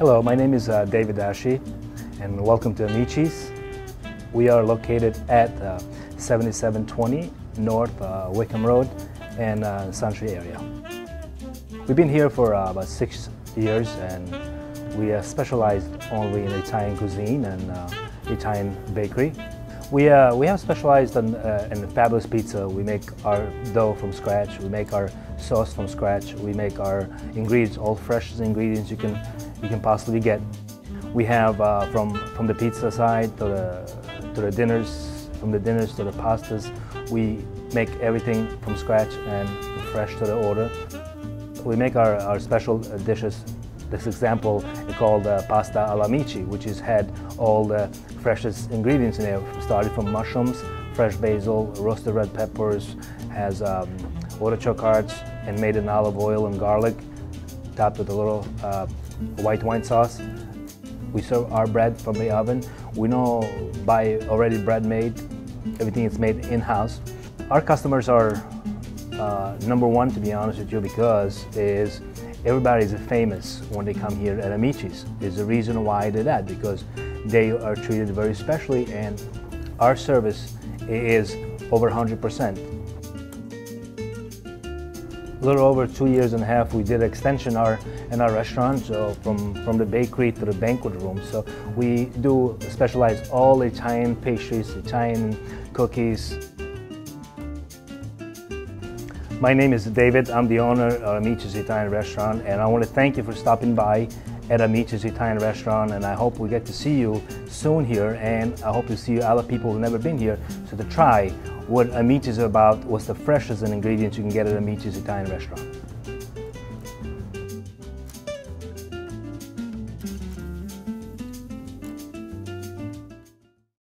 Hello, my name is uh, David Dashi and welcome to Amici's. We are located at uh, 7720 North uh, Wickham Road in uh, Suntree area. We've been here for uh, about six years and we uh, specialize only in Italian cuisine and uh, Italian bakery. We, uh, we have specialized in, uh, in fabulous pizza. We make our dough from scratch. We make our sauce from scratch. We make our ingredients, all freshest ingredients you can, you can possibly get. We have uh, from, from the pizza side to the, to the dinners, from the dinners to the pastas. We make everything from scratch and fresh to the order. We make our, our special dishes this example is called uh, pasta alla amici, which has had all the freshest ingredients in there, started from mushrooms, fresh basil, roasted red peppers, has um, artichoke hearts, and made in olive oil and garlic, topped with a little uh, white wine sauce. We serve our bread from the oven. We know buy already bread made. Everything is made in-house. Our customers are uh, number one, to be honest with you, because is everybody is famous when they come here at Amici's. There's a reason why I did that, because they are treated very specially and our service is over 100%. A little over two years and a half, we did extension our, in our restaurant, so from, from the bakery to the banquet room. So we do specialize all Italian pastries, Italian cookies, my name is David. I'm the owner of Amici's Italian Restaurant and I want to thank you for stopping by at Amici's Italian Restaurant and I hope we get to see you soon here and I hope to see other people who've never been here so to try what Amici's is about, what's the freshest ingredients you can get at Amici's Italian Restaurant.